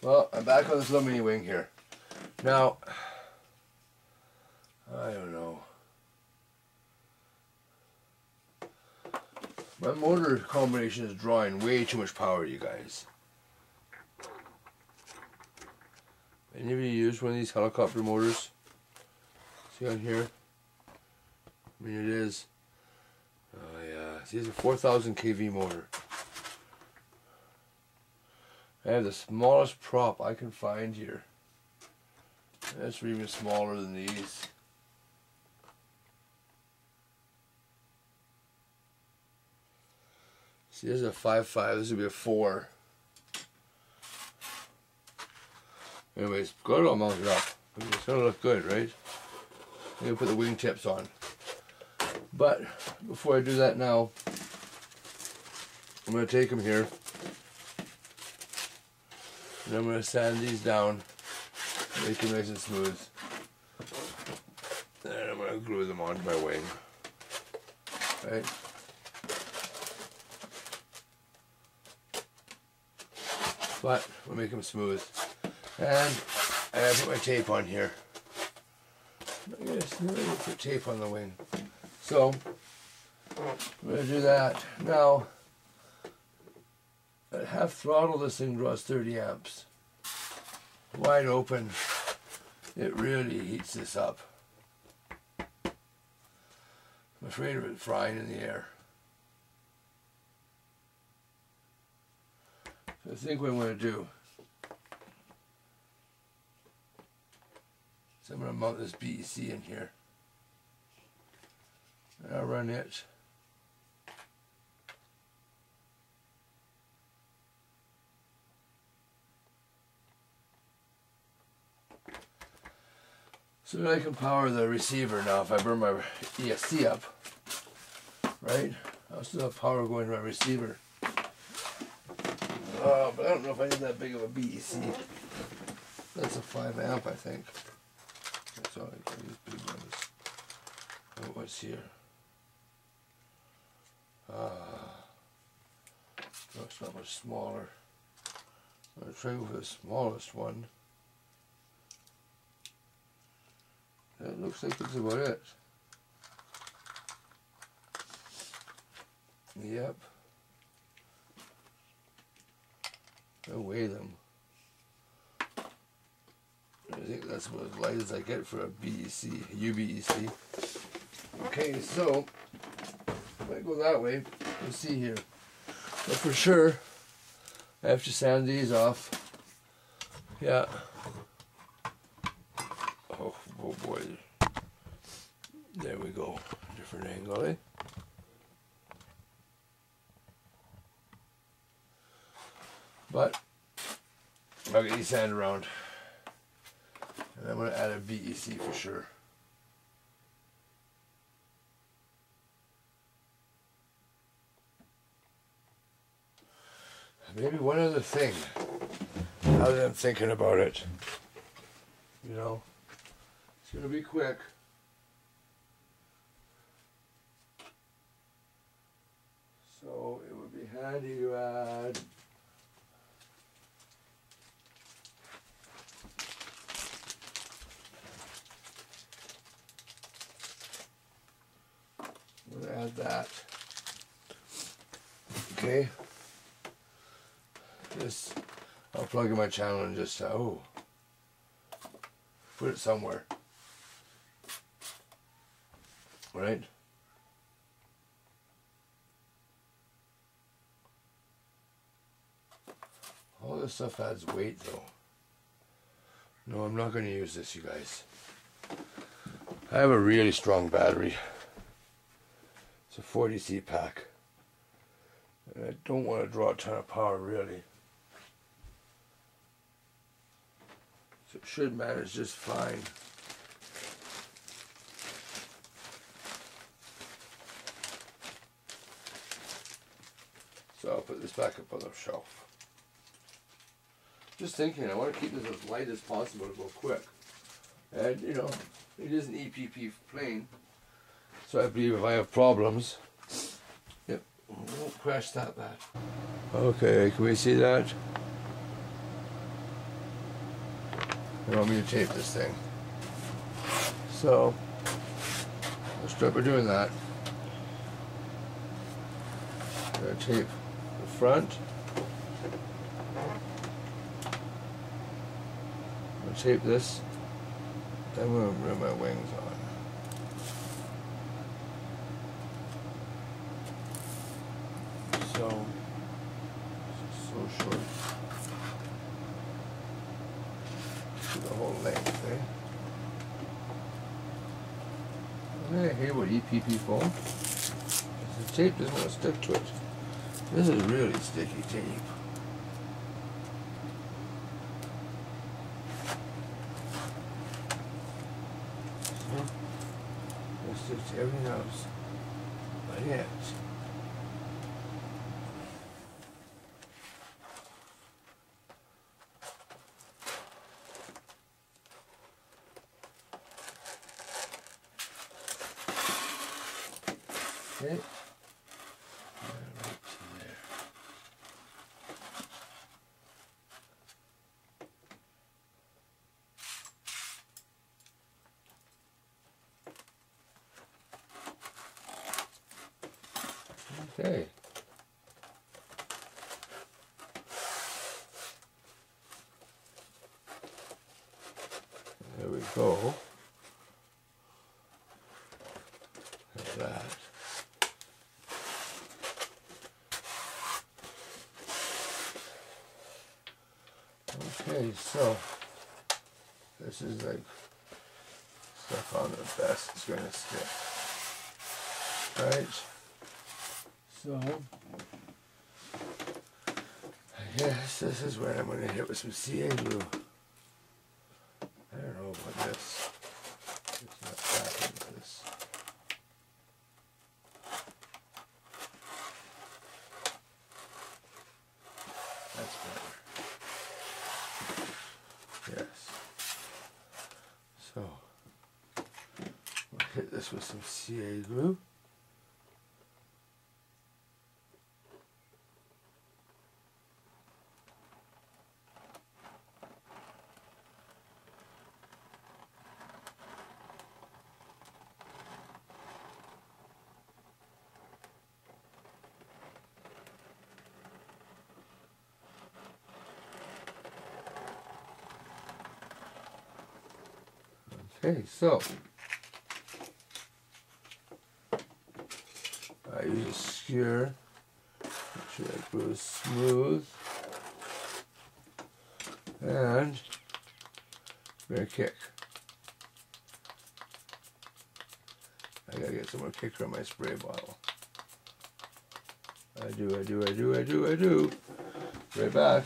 Well, I'm back on this little mini wing here. Now, I don't know. My motor combination is drawing way too much power, you guys. Any of you used one of these helicopter motors? See on here? I mean, it is. Oh, yeah. See, it's a 4,000 kV motor. I have the smallest prop I can find here. That's even smaller than these. See, this is a 5.5, this would be a 4. Anyways, it all mounted up. It's gonna look good, right? I'm gonna put the wingtips on. But, before I do that now, I'm gonna take them here. And I'm gonna sand these down, make them nice and smooth. And I'm gonna glue them onto my wing. Right? but we'll make them smooth. And I put my tape on here. Yes, put tape on the wing. So I'm gonna do that. Now half throttle this thing draws 30 amps. Wide open, it really heats this up. I'm afraid of it frying in the air. I think what I'm going to do is I'm going to mount this BEC in here. And I'll run it. So that I can power the receiver now if I burn my ESC up, right? I'll still have power going to my receiver. Uh, but I don't know if I need that big of a BEC. That's a 5 amp, I think. That's all I use big ones. Oh, what's here? Ah. No, it's not much smaller. I'm going to try with the smallest one. That looks like it's about it. Yep. I weigh them. I think that's about as light as I get for a BEC, UBEC. Okay, so if I go that way, you'll see here. But for sure, I have to sand these off. Yeah. Oh, oh boy. There we go. Different angle, eh? But I'll get these sand around. And I'm going to add a BEC for sure. Maybe one other thing, now that I'm thinking about it, you know, it's going to be quick. So be handy add gonna add that. Okay. This, I'll plug in my channel and just, oh, put it somewhere. Right? This stuff adds weight though. No, I'm not going to use this, you guys. I have a really strong battery. It's a 40C pack. And I don't want to draw a ton of power really. So it should manage just fine. So I'll put this back up on the shelf. Just thinking, I want to keep this as light as possible to go quick. And, you know, it is an EPP plane. So I believe if I have problems, yep, won't crash that bad. Okay, can we see that? They want me to tape this thing. So, let's start by doing that. I'm gonna tape the front. Tape this. Then I'm gonna run my wings on. So, so short. To the whole length, eh? I hate what EPP foam. The tape doesn't want to stick to it. This is really sticky tape. So, everything else. But yet, Okay. And right to there. Okay. There we go. Like that. Okay, so this is like stuff on the best is going to stick. Right? So I guess this is where I'm going to hit with some CA glue. I don't know about this. It's not back into this. That's better. Yes. So, we'll hit this with some CA glue. Okay, so I use a skewer. Make sure that goes smooth. And rear kick. I gotta get some more kicker on my spray bottle. I do, I do, I do, I do, I do. Right back.